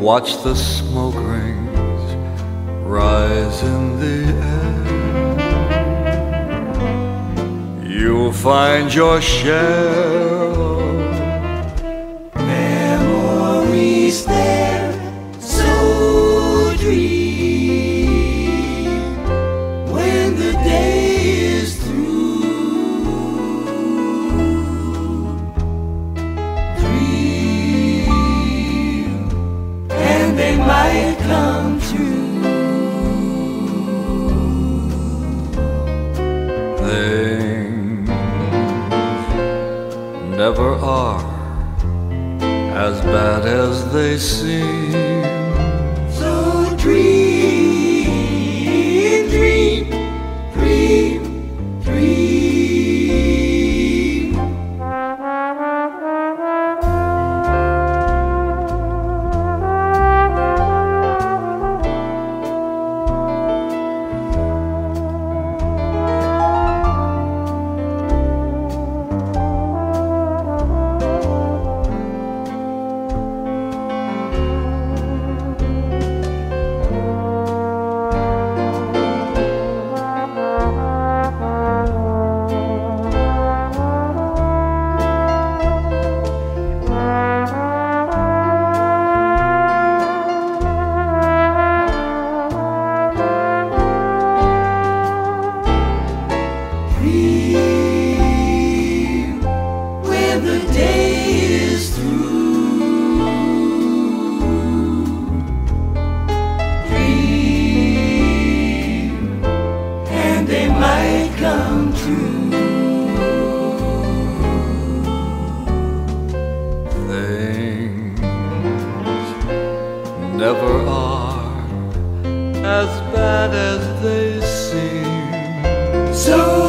watch the smoke rings rise in the air. You'll find your share of memories there. Things never are as bad as they seem. Never are as bad as they seem. So